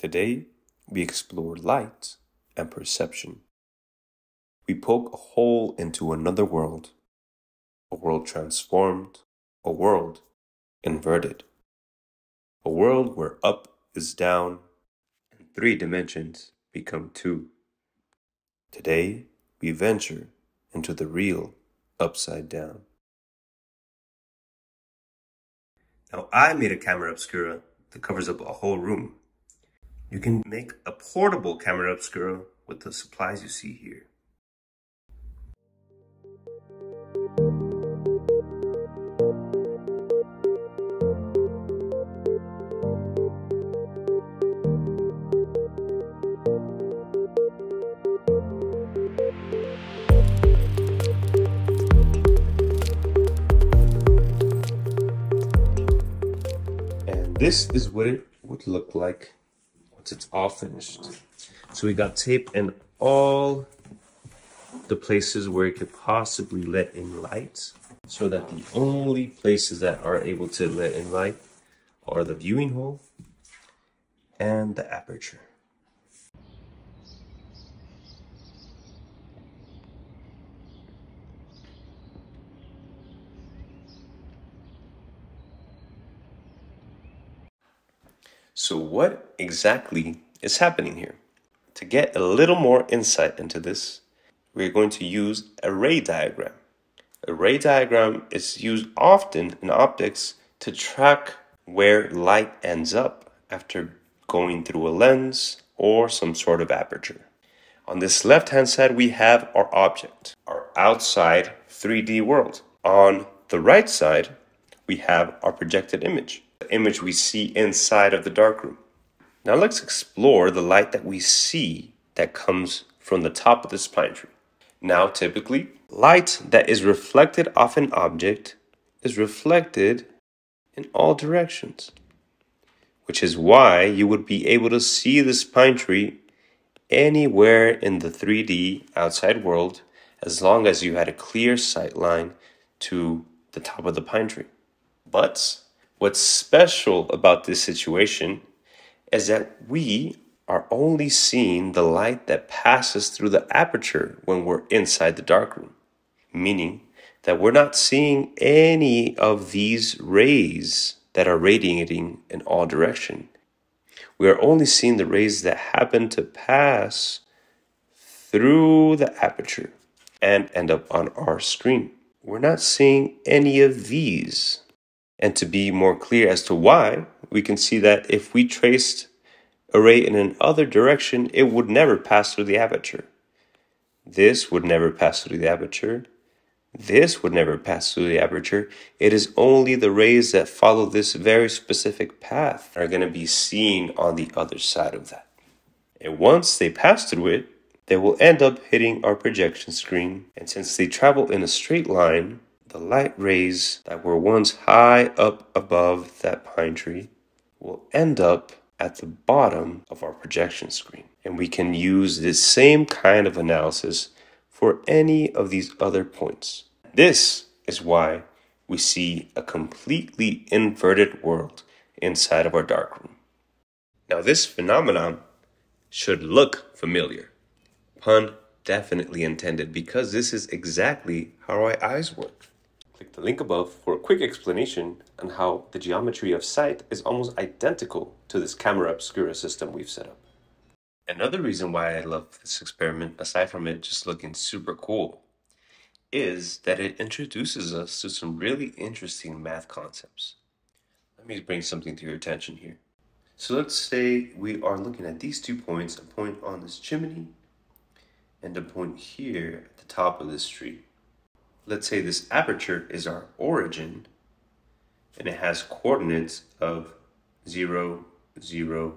Today, we explore light and perception. We poke a hole into another world, a world transformed, a world inverted, a world where up is down and three dimensions become two. Today, we venture into the real upside down. Now, I made a camera obscura that covers up a whole room. You can make a portable camera obscura with the supplies you see here. And this is what it would look like it's all finished. So we got tape in all the places where it could possibly let in light so that the only places that are able to let in light are the viewing hole and the aperture. So what exactly is happening here? To get a little more insight into this, we're going to use a ray diagram. A ray diagram is used often in optics to track where light ends up after going through a lens or some sort of aperture. On this left hand side, we have our object, our outside 3D world. On the right side, we have our projected image, image we see inside of the darkroom. Now let's explore the light that we see that comes from the top of this pine tree. Now, typically, light that is reflected off an object is reflected in all directions, which is why you would be able to see this pine tree anywhere in the 3D outside world as long as you had a clear sight line to the top of the pine tree. But what's special about this situation is that we are only seeing the light that passes through the aperture when we're inside the darkroom, meaning that we're not seeing any of these rays that are radiating in all direction. We are only seeing the rays that happen to pass through the aperture and end up on our screen. We're not seeing any of these. And to be more clear as to why, we can see that if we traced a ray in another direction, it would never pass through the aperture. This would never pass through the aperture. This would never pass through the aperture. It is only the rays that follow this very specific path are going to be seen on the other side of that. And once they pass through it, they will end up hitting our projection screen. And since they travel in a straight line, the light rays that were once high up above that pine tree will end up at the bottom of our projection screen. And we can use this same kind of analysis for any of these other points. This is why we see a completely inverted world inside of our darkroom. Now, this phenomenon should look familiar. Pun definitely intended because this is exactly how our eyes work. Click the link above for a quick explanation on how the geometry of sight is almost identical to this camera obscura system we've set up. Another reason why I love this experiment, aside from it just looking super cool, is that it introduces us to some really interesting math concepts. Let me bring something to your attention here. So let's say we are looking at these two points, a point on this chimney and a point here at the top of this tree. Let's say this aperture is our origin and it has coordinates of 0, 0,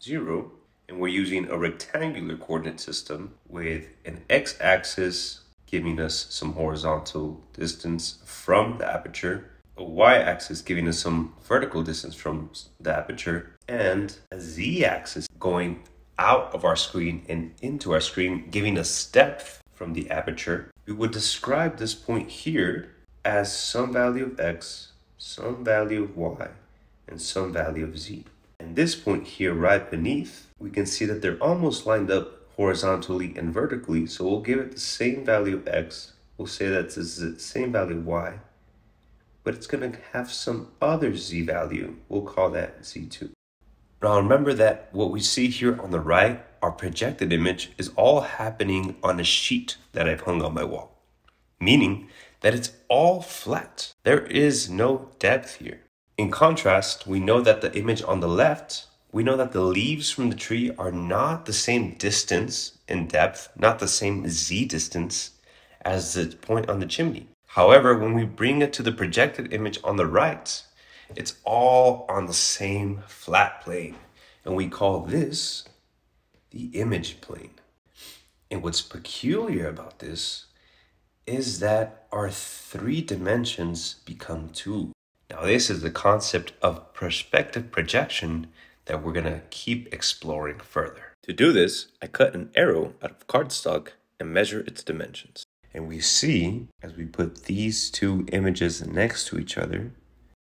0 and we're using a rectangular coordinate system with an x-axis giving us some horizontal distance from the aperture, a y-axis giving us some vertical distance from the aperture, and a z-axis going out of our screen and into our screen, giving us depth from the aperture. We would describe this point here as some value of x, some value of y, and some value of z. And this point here right beneath, we can see that they're almost lined up horizontally and vertically. So we'll give it the same value of x. We'll say that this is the same value of y. But it's going to have some other z value. We'll call that z2. Now remember that what we see here on the right, our projected image, is all happening on a sheet that I've hung on my wall. Meaning that it's all flat. There is no depth here. In contrast, we know that the image on the left, we know that the leaves from the tree are not the same distance in depth, not the same z distance as the point on the chimney. However, when we bring it to the projected image on the right, it's all on the same flat plane. And we call this the image plane. And what's peculiar about this is that our three dimensions become two. Now, this is the concept of perspective projection that we're going to keep exploring further. To do this, I cut an arrow out of cardstock and measure its dimensions. And we see, as we put these two images next to each other,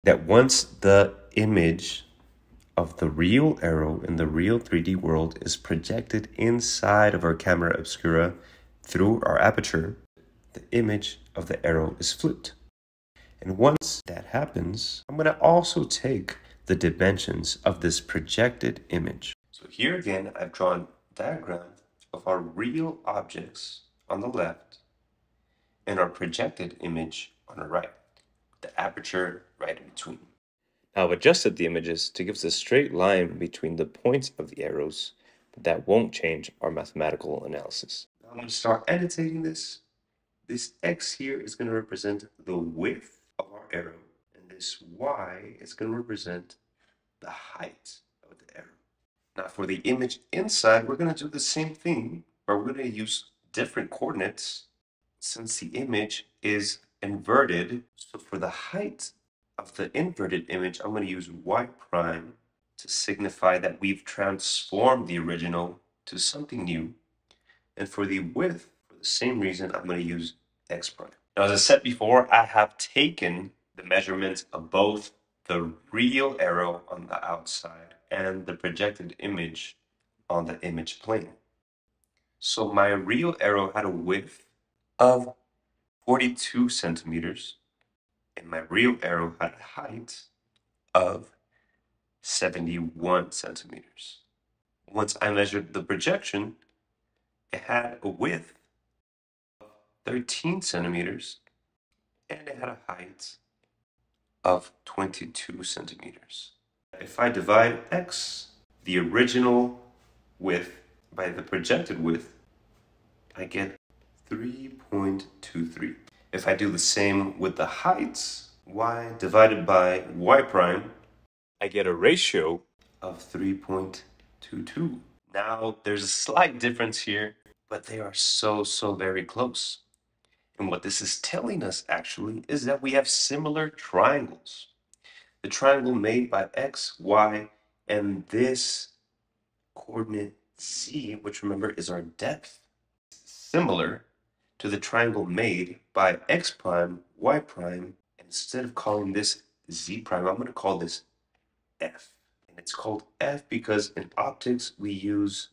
that once the image of the real arrow in the real 3D world is projected inside of our camera obscura through our aperture, the image of the arrow is flipped. And once that happens, I'm going to also take the dimensions of this projected image. So here again, I've drawn a diagram of our real objects on the left and our projected image on the right, the aperture right in between. Now I've adjusted the images to give us a straight line between the points of the arrows, but that won't change our mathematical analysis. I'm going to start annotating this. This x here is going to represent the width of our arrow, and this y is going to represent the height of the arrow. Now for the image inside, we're going to do the same thing, but we're going to use different coordinates since the image is inverted. So for the height of the inverted image, I'm going to use y prime to signify that we've transformed the original to something new. And for the width, for the same reason, I'm going to use x prime. Now, as I said before, I have taken the measurements of both the real arrow on the outside and the projected image on the image plane. So my real arrow had a width of 42 centimeters and my real arrow had a height of 71 centimeters. Once I measured the projection, it had a width of 13 centimeters, and it had a height of 22 centimeters. If I divide x, the original width, by the projected width, I get 3.23. If I do the same with the heights, y divided by y prime, I get a ratio of 3.22. Now, there's a slight difference here, but they are so, so very close. And what this is telling us actually is that we have similar triangles. The triangle made by x, y, and this coordinate z, which remember is our depth, similar to the triangle made by x prime, y prime. And instead of calling this z prime, I'm going to call this f. And it's called f because in optics we use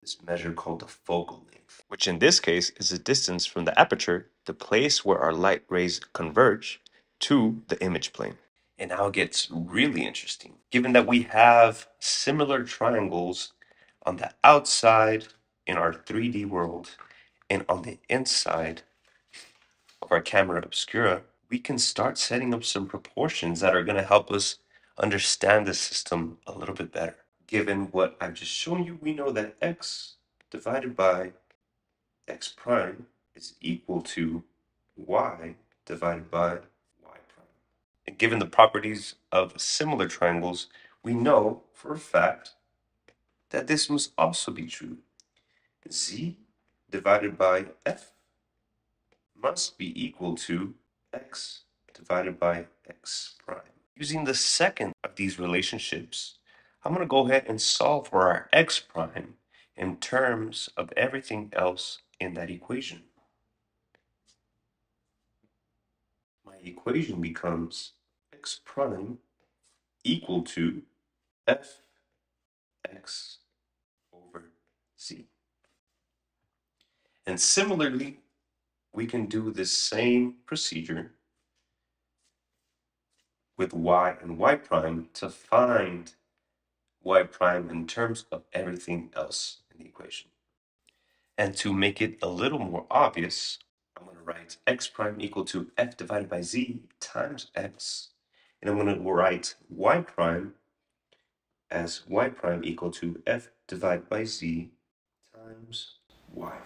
this measure called the focal length, which in this case is the distance from the aperture, the place where our light rays converge, to the image plane. And now it gets really interesting. Given that we have similar triangles on the outside in our 3D world and on the inside of our camera obscura, we can start setting up some proportions that are going to help us understand the system a little bit better given what I've just shown you, we know that x divided by x prime is equal to y divided by y prime. And given the properties of similar triangles, we know for a fact that this must also be true. z divided by f must be equal to x divided by x prime. Using the second of these relationships, I'm going to go ahead and solve for our x prime in terms of everything else in that equation. My equation becomes x prime equal to f x over z. And similarly, we can do the same procedure with y and y prime to find y prime in terms of everything else in the equation. And to make it a little more obvious, I'm going to write x prime equal to f divided by z times x. And I'm going to write y prime as y prime equal to f divided by z times y.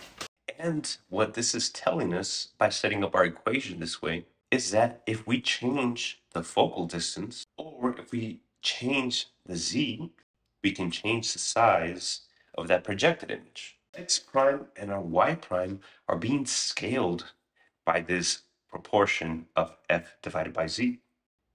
And what this is telling us by setting up our equation this way is that if we change the focal distance or if we change the z, we can change the size of that projected image. x prime and our y prime are being scaled by this proportion of f divided by z.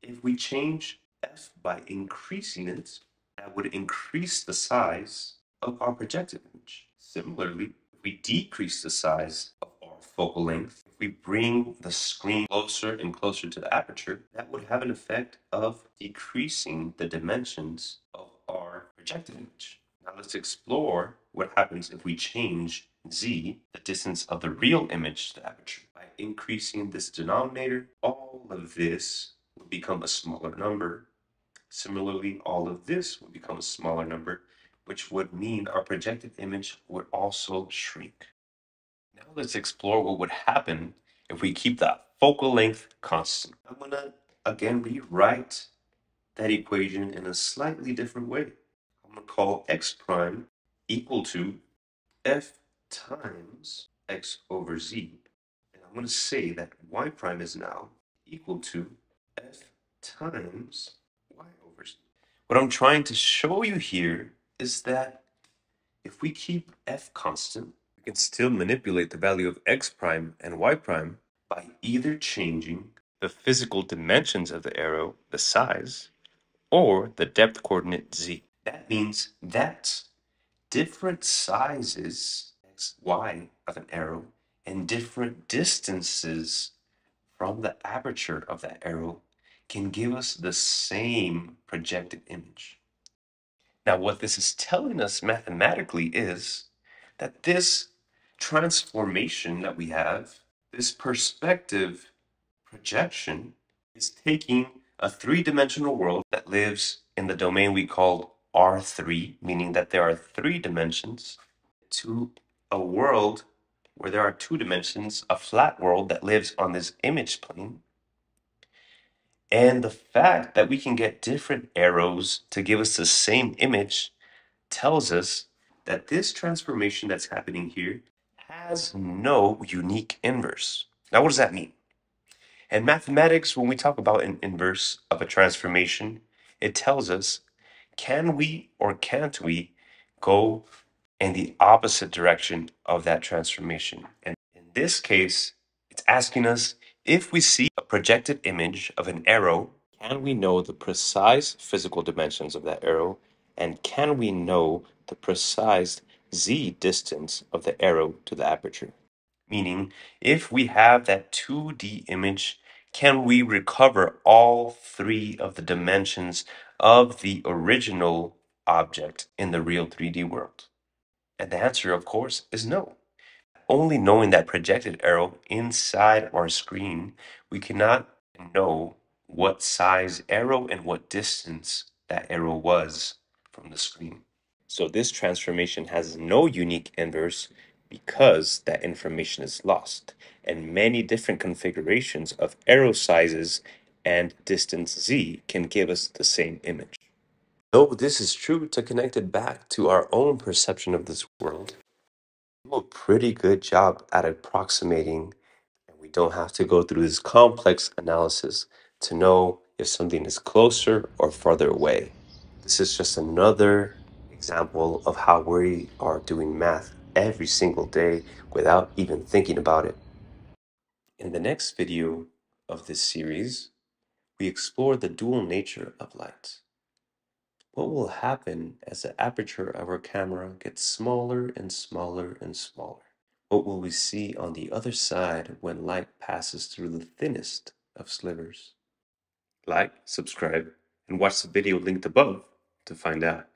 If we change f by increasing it, that would increase the size of our projected image. Similarly, if we decrease the size of our focal length, if we bring the screen closer and closer to the aperture, that would have an effect of decreasing the dimensions of our projected image. Now let's explore what happens if we change z, the distance of the real image to the aperture. By increasing this denominator, all of this will become a smaller number. Similarly, all of this will become a smaller number, which would mean our projected image would also shrink. Now let's explore what would happen if we keep that focal length constant. I'm to again rewrite that equation in a slightly different way. I'm to call x prime equal to f times x over z. And I'm to say that y prime is now equal to f times y over z. What I'm trying to show you here is that if we keep f constant, we can still manipulate the value of x prime and y prime by either changing the physical dimensions of the arrow, the size, or the depth coordinate z. That means that different sizes, x, y, of an arrow, and different distances from the aperture of that arrow can give us the same projected image. Now, what this is telling us mathematically is that this transformation that we have, this perspective projection, is taking a three dimensional world that lives in the domain we call R3, meaning that there are three dimensions, to a world where there are two dimensions, a flat world that lives on this image plane. And the fact that we can get different arrows to give us the same image tells us that this transformation that's happening here has no unique inverse. Now, what does that mean? In mathematics, when we talk about an inverse of a transformation, it tells us can we or can't we go in the opposite direction of that transformation? And in this case, it's asking us if we see a projected image of an arrow, can we know the precise physical dimensions of that arrow? And can we know the precise z distance of the arrow to the aperture? Meaning, if we have that 2D image, can we recover all three of the dimensions of the original object in the real 3D world? And the answer, of course, is no. Only knowing that projected arrow inside our screen, we cannot know what size arrow and what distance that arrow was from the screen. So this transformation has no unique inverse because that information is lost, and many different configurations of arrow sizes and distance z can give us the same image. Though this is true to connect it back to our own perception of this world, do a pretty good job at approximating, and we don't have to go through this complex analysis to know if something is closer or farther away. This is just another example of how we are doing math every single day without even thinking about it. In the next video of this series, we explore the dual nature of light. What will happen as the aperture of our camera gets smaller and smaller and smaller? What will we see on the other side when light passes through the thinnest of slivers? Like, subscribe, and watch the video linked above to find out.